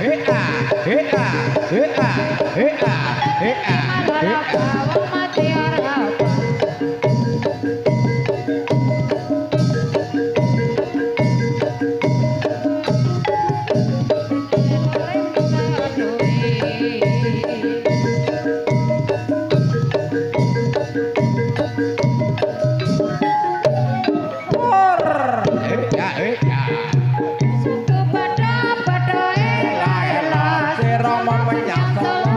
Hea, hea, hea, hea, hea, Bây.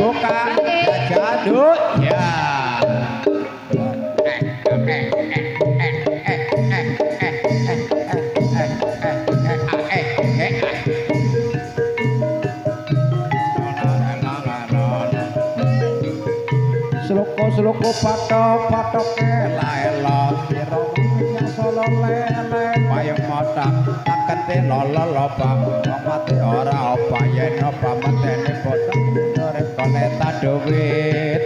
Sloka patok patoke laela sira nyang solo lele. Payung matak takente lolo loba mati ora apa yen apa metene bocah urip kone taduwit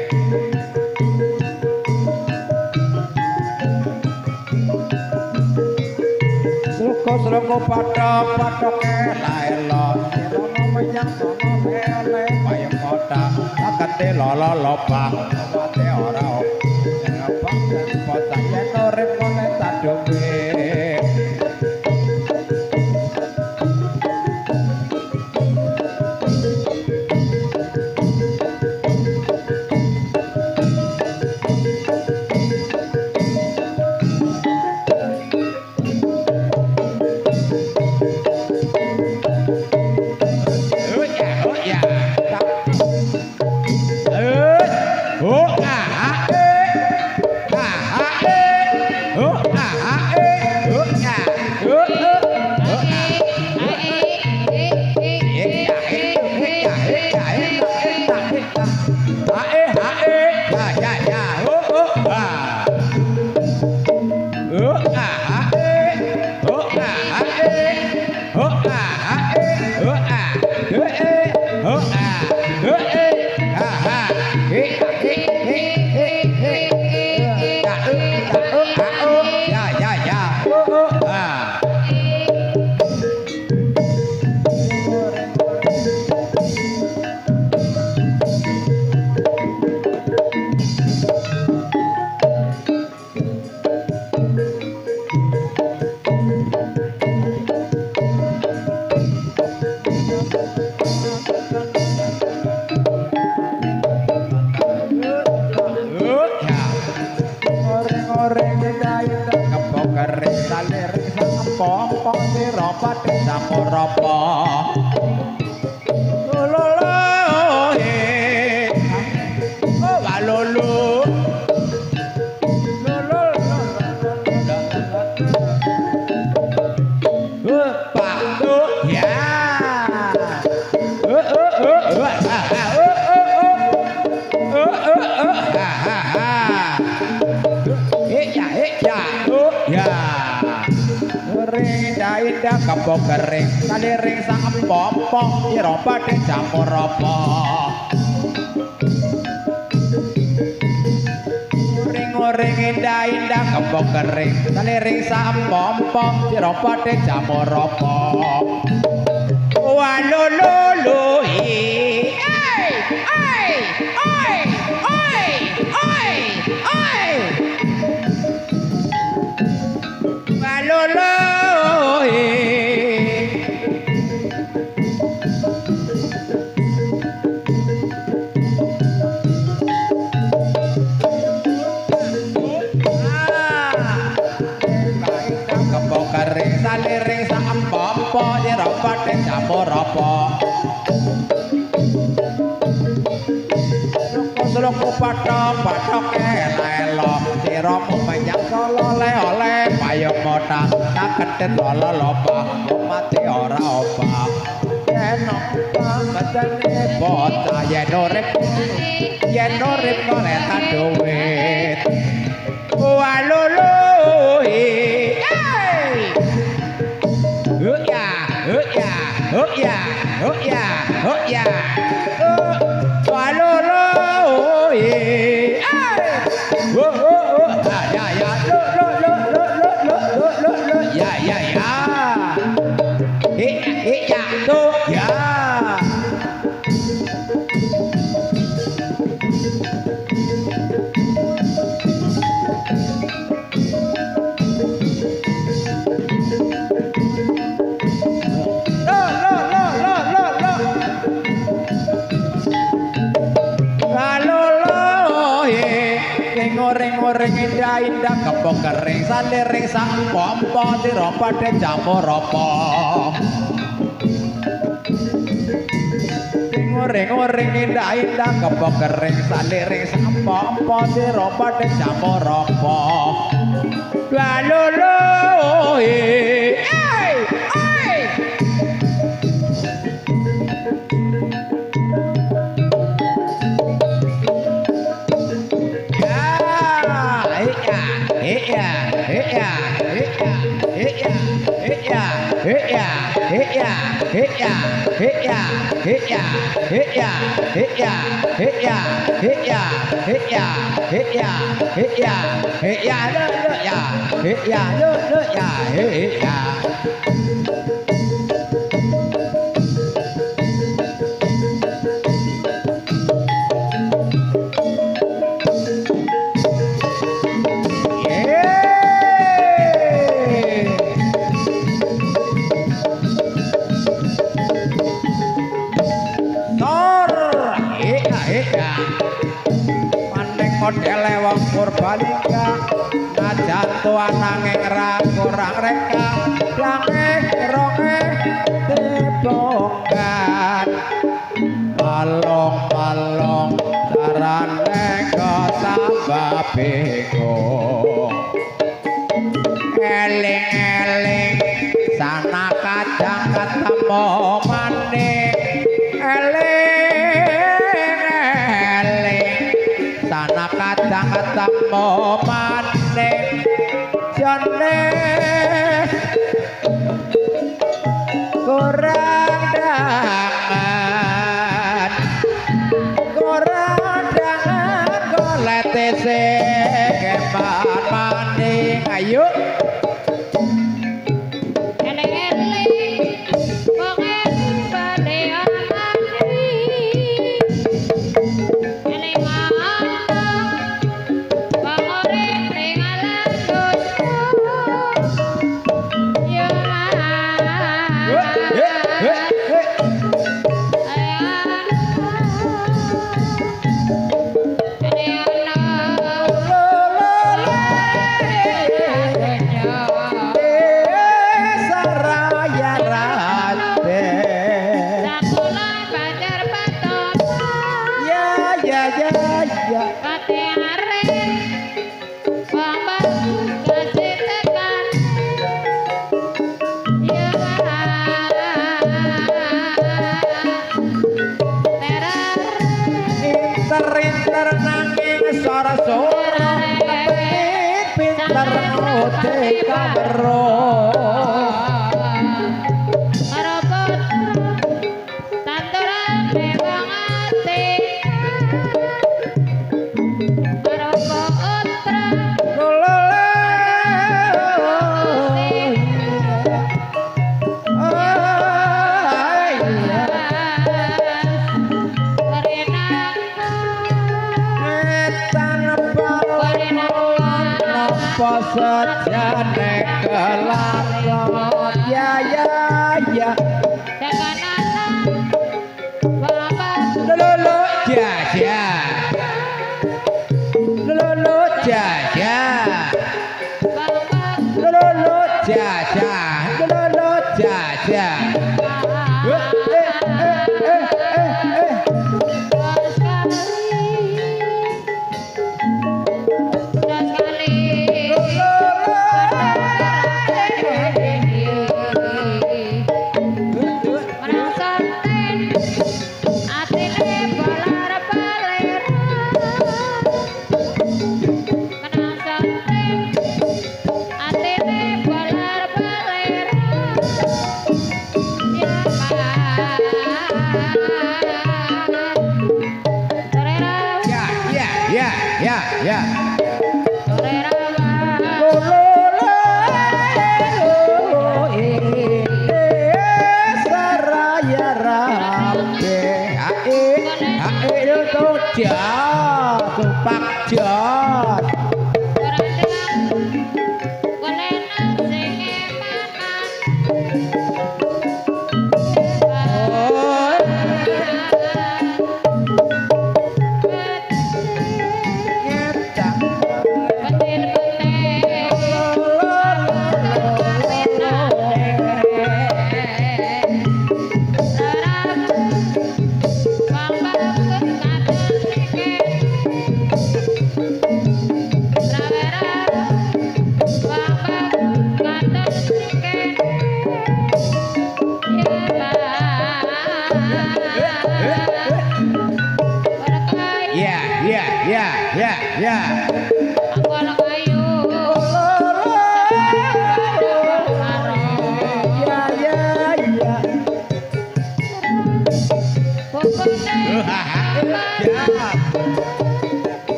Sloka sloka patok patoke laela sira nyang solo lele payung matak takente lolo loba garis salir sang pompong sira pating samarapa Ha ha ha! kandang kepo kering kalering sang popo yero pati campur ropo ring-ring indah indah kepo kering kalering sang popo yero pati campur ropo wanulu kulung kupato patok elelo Siro kumenyak solole le payo kota Tak kentit lolo lopa Mati ora opa Yeno kupa ngetene bota Yeno rip Yeno rip kore duit. Walulu Oh yeah, oh yeah, oh yeah, oh yeah. kering salirik sang pompa tiro pada campur ropo ngoreng ngoreng indah indah kepo kering salirik sang pompa tiro pada campur ropo dua lulu oh, eh. Yeah. Modele wong purbalingga, najan tuan kamu panik jenis kurang Ya ya ya. Ya arep sejati kelak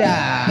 Oleh